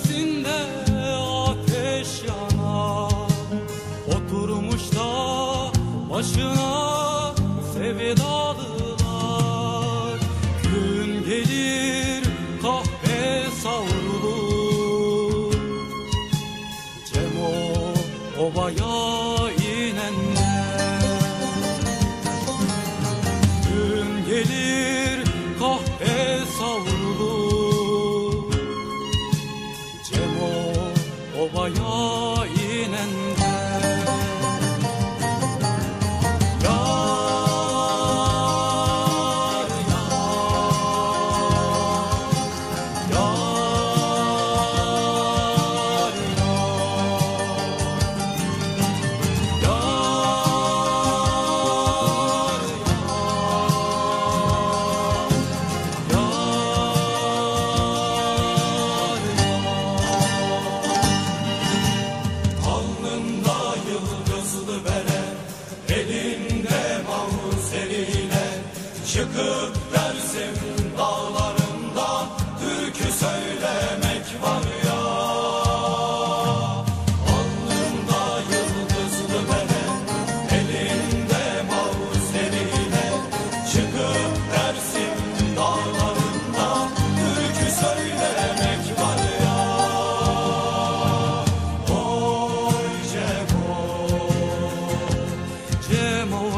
tepesinde ateş yanar. Oturmuş da başına sevdalılar. Gün gelir kahve savrulur. Cemo obaya inenler Gün gelir kahve savrulur 여인은 Dersim dağlarında türkü söylemek var ya. Alnında yıldızlı bele, elinde mavuz eliyle Çıkıp Dersim dağlarında türkü söylemek var ya. Oy Cemo,